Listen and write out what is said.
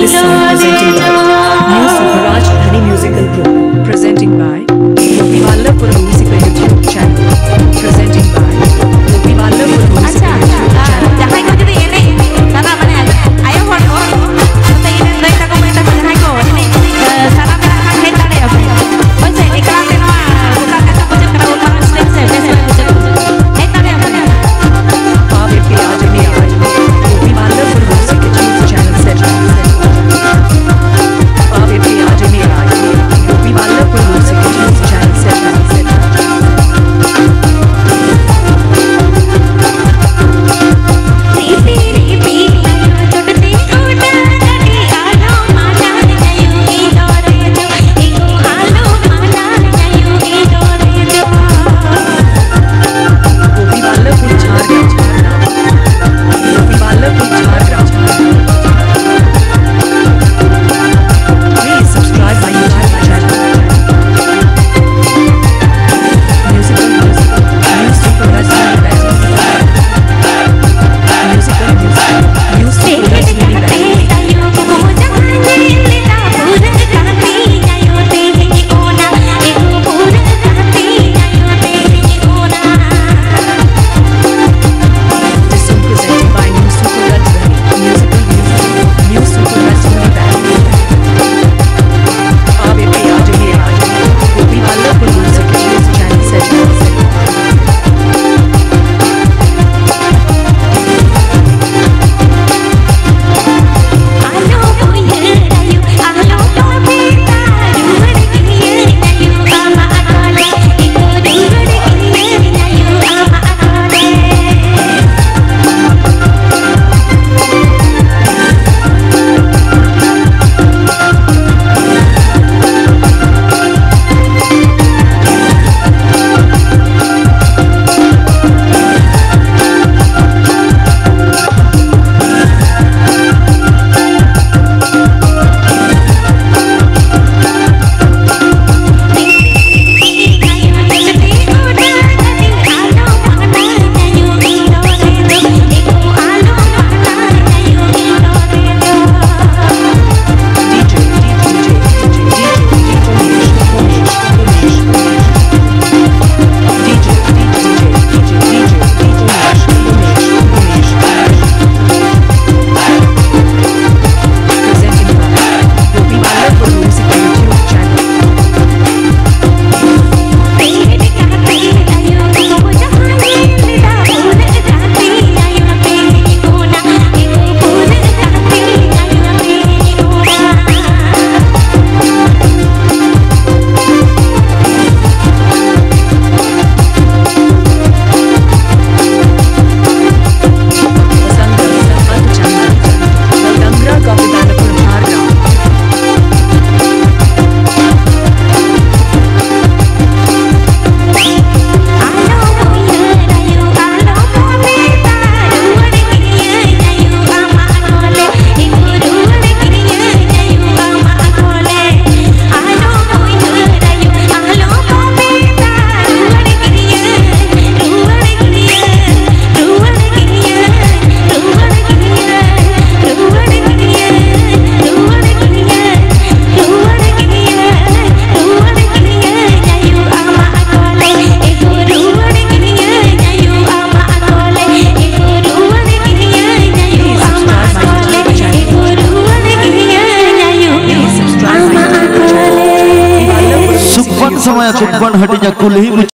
this song presenting by New Saharaj Honey Musical Group, presenting by हटी जा कुल ही